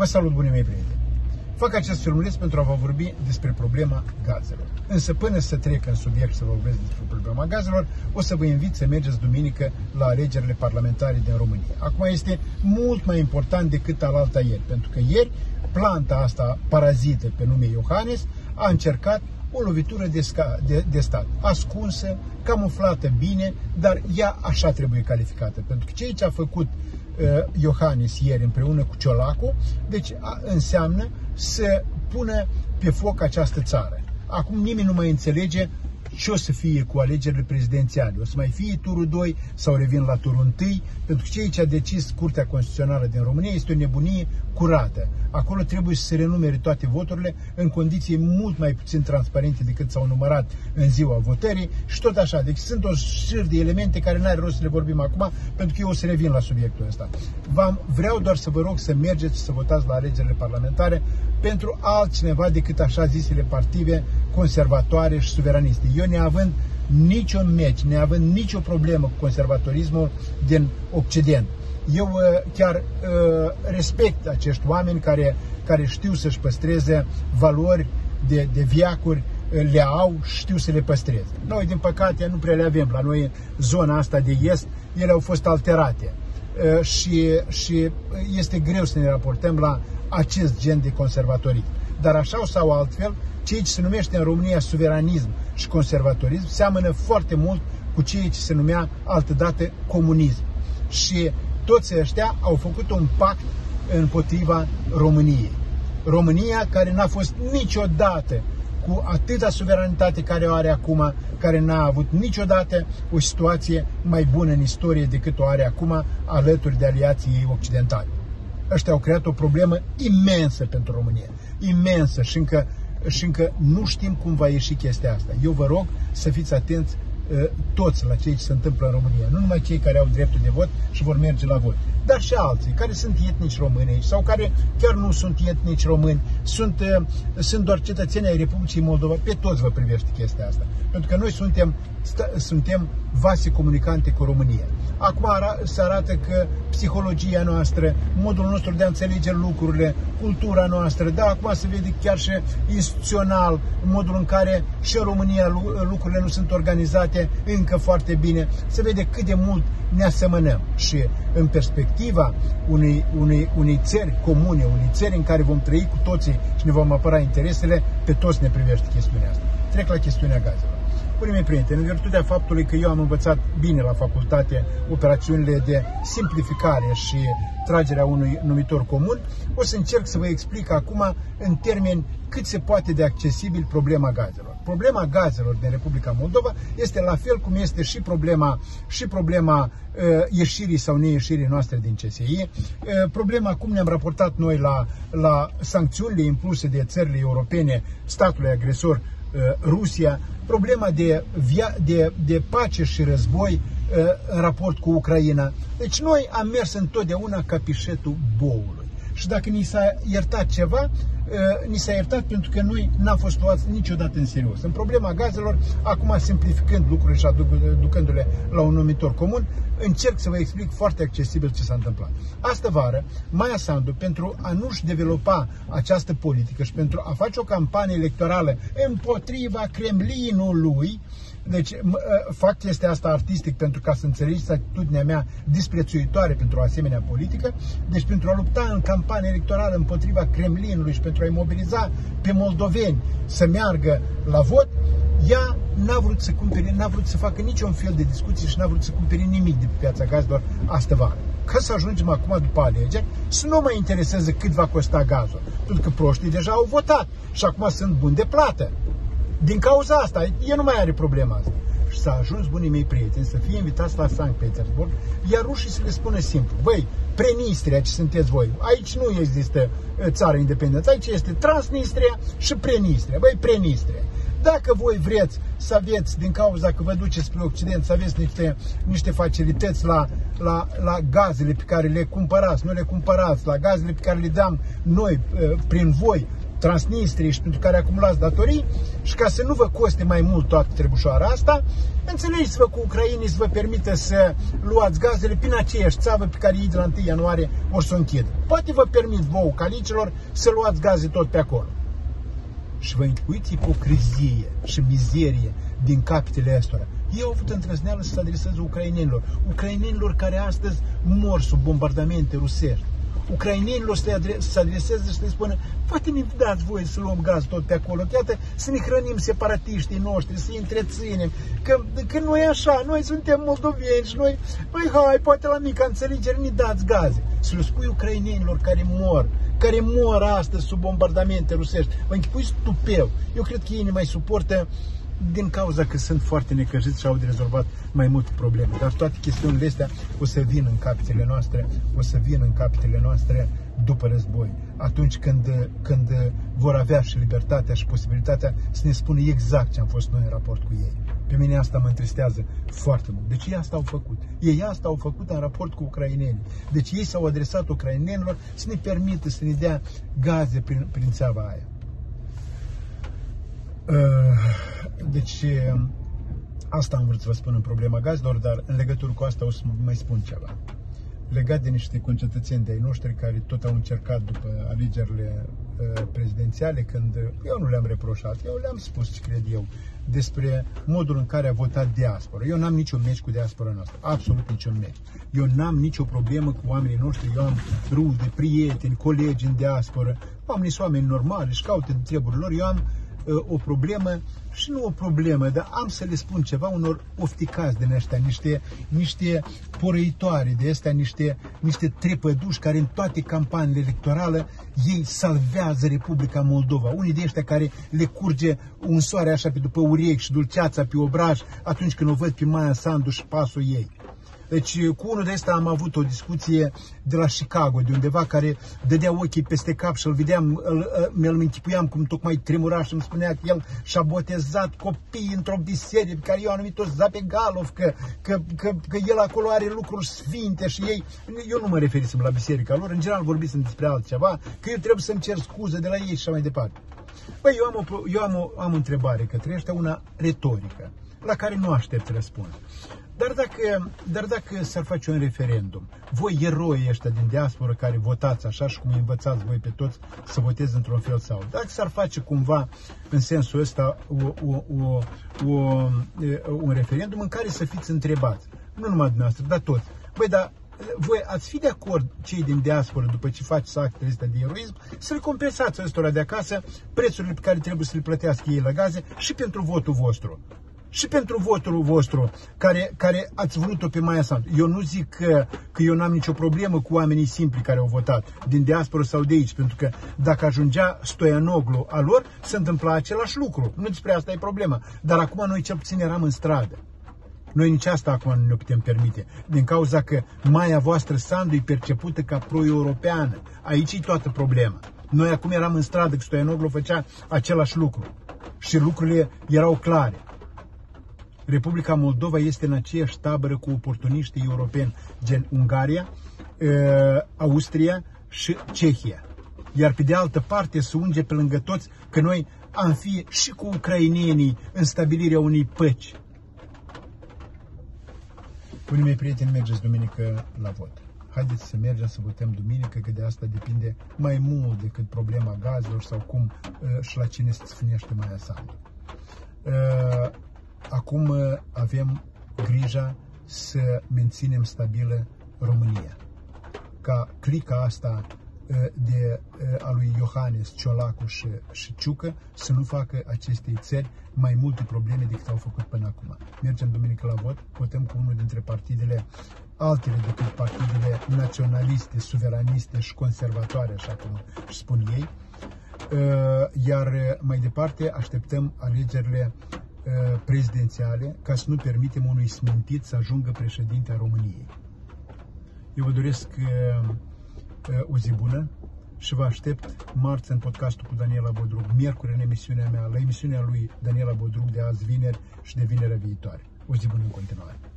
Vă salut, bunii mei prieteni! Fac acest filmuleț pentru a vă vorbi despre problema gazelor. Însă până să trec în subiect să vă vorbesc despre problema gazelor, o să vă invit să mergeți duminică la alegerile parlamentare din România. Acum este mult mai important decât alalta ieri, pentru că ieri planta asta parazită pe nume Iohannes a încercat o lovitură de, sca, de, de stat, ascunsă, camuflată bine, dar ea așa trebuie calificată, pentru că ceea ce a făcut Uh, Iohannis ieri împreună cu Ciolacu, deci a, înseamnă să pună pe foc această țară. Acum nimeni nu mai înțelege ce o să fie cu alegerile prezidențiale. O să mai fie turul 2 sau revin la turul 1, pentru că ceea ce a decis Curtea Constituțională din România este o nebunie curată. Acolo trebuie să se renumere toate voturile în condiții mult mai puțin transparente decât s-au numărat în ziua votării și tot așa. Deci sunt o șir de elemente care n-are rost să le vorbim acum, pentru că eu o să revin la subiectul ăsta. Vreau doar să vă rog să mergeți să votați la alegerile parlamentare pentru altcineva decât așa zisele partide conservatoare și suveraniste. Eu neavând niciun meci, neavând nicio problemă cu conservatorismul din Occident. Eu uh, chiar uh, respect acești oameni care, care știu să-și păstreze valori de, de viacuri, uh, le au și știu să le păstreze. Noi, din păcate, nu prea le avem. La noi, zona asta de est, ele au fost alterate. Și, și este greu să ne raportăm la acest gen de conservatorism. Dar așa sau altfel, ceea ce se numește în România suveranism și conservatorism seamănă foarte mult cu ceea ce se numea altădată comunism. Și toți ăștia au făcut un pact împotriva României. România care n-a fost niciodată cu atâta suveranitate care o are acum, care n-a avut niciodată o situație mai bună în istorie decât o are acum alături de aliații ei occidentali. Ăștia au creat o problemă imensă pentru România, imensă și încă, și încă nu știm cum va ieși chestia asta. Eu vă rog să fiți atenți Uh, toți la ceea ce se întâmplă în România, nu numai cei care au dreptul de vot și vor merge la vot, dar și alții care sunt etnici români aici sau care chiar nu sunt etnici români, sunt, uh, sunt doar cetățeni ai Republicii Moldova, pe toți vă privește chestia asta. Pentru că noi suntem, suntem vase comunicante cu România. Acum se arată că psihologia noastră, modul nostru de a înțelege lucrurile, cultura noastră, da, acum se vede chiar și instituțional, modul în care și în România lucrurile nu sunt organizate încă foarte bine, se vede cât de mult ne asemănăm și în perspectiva unei, unei, unei țări comune, unei țări în care vom trăi cu toții și ne vom apăra interesele, pe toți ne privește chestiunea asta. Trec la chestiunea gazelor. Bunii mei prieteni, în virtutea faptului că eu am învățat bine la facultate operațiunile de simplificare și tragerea unui numitor comun, o să încerc să vă explic acum în termeni cât se poate de accesibil problema gazelor. Problema gazelor din Republica Moldova este la fel cum este și problema, și problema uh, ieșirii sau neieșirii noastre din CSI, uh, problema cum ne-am raportat noi la, la sancțiunile impuse de țările europene statului agresor uh, Rusia, problema de, via, de, de pace și război uh, în raport cu Ucraina. Deci noi am mers întotdeauna ca pișetul boului. Și dacă ni s-a iertat ceva, uh, ni s-a iertat pentru că noi n-am fost luați niciodată în serios. În problema gazelor, acum simplificând lucrurile și aducându-le la un numitor comun, încerc să vă explic foarte accesibil ce s-a întâmplat. Astă vară, Maia Sandu, pentru a nu-și developa această politică și pentru a face o campanie electorală împotriva Kremlinului, deci fac chestia asta artistic pentru ca să înțelegeți atitudinea mea disprețuitoare pentru o asemenea politică, deci pentru a lupta în campanie electorală împotriva Kremlinului și pentru a-i mobiliza pe moldoveni să meargă la vot, ea n-a vrut să cumpere, n-a vrut să facă niciun fel de discuție și n-a vrut să cumpere nimic de pe piața gazelor astă vară. Ca să ajungem acum după alegeri, să nu mai intereseze cât va costa gazul. Pentru că proștii deja au votat și acum sunt buni de plată. Din cauza asta, e nu mai are problema asta. Și s-a ajuns bunii mei prieteni să fie invitați la Sankt Petersburg, iar rușii să le spună simplu, băi, Prenistria, ce sunteți voi, aici nu există țară independentă, aici este Transnistria și Prenistria, băi, Prenistria. Dacă voi vreți să aveți, din cauza că vă duceți spre Occident, să aveți niște, niște facilități la, la, la gazele pe care le cumpărați, nu le cumpărați, la gazele pe care le dăm noi prin voi, Transnistrie și pentru care acumulați datorii și ca să nu vă coste mai mult toată trebușoara asta, înțelegeți-vă cu ucrainii să vă permită să luați gazele prin aceeași țavă pe care ei de la 1 ianuarie o să o închid. Poate vă permit vouă calicilor să luați gaze tot pe acolo. Și vă închipuiți ipocrizie și mizerie din capitele astora. Ei au avut îndrăzneală să se adreseze ucrainenilor. Ucrainenilor care astăzi mor sub bombardamente rusești ucrainenilor să se adreseze și să spună poate ne dați voie să luăm gaz tot pe acolo, iată să ne hrănim separatiștii noștri, să-i întreținem, că, că noi așa, noi suntem moldoveni și noi, noi hai, poate la mica înțelegere ne dați gaze. Să le spui ucrainenilor care mor, care mor astăzi sub bombardamente rusești. Vă închipui stupeu. Eu cred că ei ne mai suportă din cauza că sunt foarte necăjiți și au de rezolvat mai multe probleme. Dar toate chestiunile astea o să vină în capitele noastre, o să vină în capitele noastre după război. Atunci când, când vor avea și libertatea și posibilitatea să ne spună exact ce am fost noi în raport cu ei. Pe mine asta mă întristează foarte mult. Deci ei asta au făcut. Ei asta au făcut în raport cu ucrainenii. Deci ei s-au adresat ucrainenilor să ne permită să ne dea gaze prin, prin țeava aia. Uh deci, asta am vrut să vă spun în problema gazelor, dar în legătură cu asta o să mai spun ceva. Legat de niște concetățeni de ai noștri care tot au încercat după alegerile uh, prezidențiale, când eu nu le-am reproșat, eu le-am spus ce cred eu despre modul în care a votat diaspora. Eu n-am niciun meci cu diaspora noastră, absolut niciun meci. Eu n-am nicio problemă cu oamenii noștri, eu am rude, prieteni, colegi în diaspora, oamenii sunt oameni normali, își caută treburile lor, eu am uh, o problemă și nu o problemă, dar am să le spun ceva unor ofticați din ăștia, niște, niște porăitoare de astea, niște, niște trepăduși care în toate campaniile electorale ei salvează Republica Moldova. Unii de ăștia care le curge un soare așa pe după urechi și dulceața pe obraj atunci când o văd pe Maia Sandu și pasul ei. Deci cu unul de ăsta am avut o discuție de la Chicago, de undeva care dădea ochii peste cap și îl vedeam, mi-l închipuiam cum tocmai tremura și îmi spunea că el și-a botezat copii într-o biserică pe care eu am numit-o Zapegalov, că, că, că, că el acolo are lucruri sfinte și ei, eu nu mă referisem la biserica lor, în general vorbisem despre altceva, că eu trebuie să-mi cer scuze de la ei și așa mai departe. Păi eu am o, eu am o, am o întrebare către ăștia, una retorică, la care nu aștept răspuns. Dar dacă, dar dacă s-ar face un referendum, voi eroi ăștia din diaspora care votați așa și cum îi învățați voi pe toți să voteze într-un fel sau dacă s-ar face cumva în sensul ăsta o, o, o, o, un referendum în care să fiți întrebați, nu numai dumneavoastră, dar toți, băi, dar voi ați fi de acord, cei din diaspora, după ce faceți actele astea de eroism, să le compensați ăstora de acasă prețurile pe care trebuie să le plătească ei la gaze și pentru votul vostru și pentru votul vostru care, care ați vrut-o pe Maia Sandu. Eu nu zic că, că eu n-am nicio problemă cu oamenii simpli care au votat, din diaspora sau de aici, pentru că dacă ajungea Stoianoglu a lor, se întâmpla același lucru. Nu despre asta e problema. Dar acum noi cel puțin eram în stradă. Noi nici asta acum nu ne putem permite, din cauza că Maia voastră Sandu e percepută ca pro-europeană. Aici e toată problema. Noi acum eram în stradă, că Stoianoglu făcea același lucru. Și lucrurile erau clare. Republica Moldova este în aceeași tabără cu oportuniștii europeni, gen Ungaria, Austria și Cehia. Iar pe de altă parte se unge pe lângă toți că noi am fi și cu ucrainenii în stabilirea unei păci. Unii mei prieteni, mergeți duminică la vot. Haideți să mergem să votăm duminică, că de asta depinde mai mult decât problema gazelor sau cum și la cine se țânește mai Sandu. Acum uh, avem grija să menținem stabilă România. Ca clica asta uh, de, uh, a lui Iohannes, Ciolacu și, și Ciucă să nu facă acestei țări mai multe probleme decât au făcut până acum. Mergem duminică la vot, votăm cu unul dintre partidele altele decât partidele naționaliste, suveraniste și conservatoare, așa cum spun ei. Iar mai departe așteptăm alegerile Uh, prezidențiale ca să nu permitem unui smintit să ajungă președinte a României. Eu vă doresc uh, uh, o zi bună și vă aștept marți în podcastul cu Daniela Bodruc, miercuri în emisiunea mea, la emisiunea lui Daniela Bodruc de azi vineri și de vinerea viitoare. O zi bună în continuare!